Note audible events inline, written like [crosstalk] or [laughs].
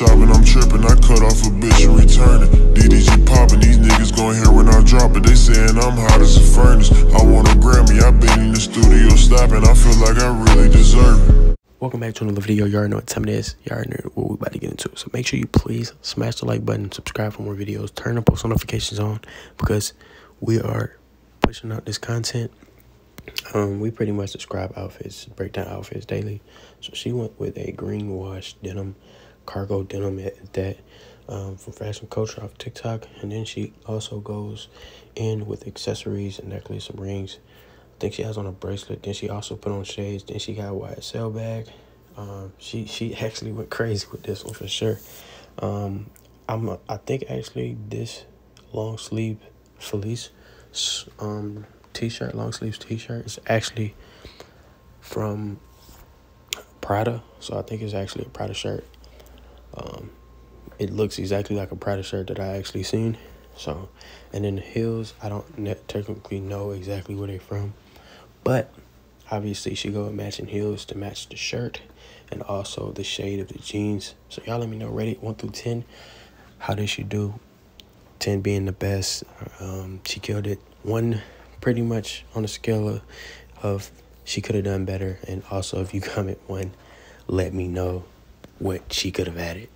Shopping. I'm tripping. I cut off a bitch and returning. DDG popping. These niggas gon' hear when I drop it. They saying I'm hot as a furnace. I want a Grammy. I been in the studio stopping. I feel like I really deserve it. Welcome back to another video. You already know what time it is. Already know what we're about to get into. So make sure you please smash the like button, subscribe for more videos, turn the post notifications on because we are pushing out this content. Um, we pretty much describe outfits, break down outfits daily. So she went with a green wash denim, cargo denim at that, um, from Fashion Culture off TikTok. And then she also goes in with accessories, a necklace, some rings. I think she has on a bracelet. Then she also put on shades. Then she got a YSL bag. Um, she she [laughs] actually went crazy with this one for sure. Um, I'm a, I think actually this long sleeve Felice um t-shirt, long sleeves t-shirt is actually from Prada. So I think it's actually a Prada shirt. Um, it looks exactly like a Prada shirt that I actually seen. So, and then the heels, I don't technically know exactly where they're from, but obviously she go with matching heels to match the shirt and also the shade of the jeans. So y'all let me know, rate one through 10. How did she do? 10 being the best. Um, she killed it. One pretty much on a scale of, of she could have done better. And also if you [laughs] comment one, let me know what she could have added.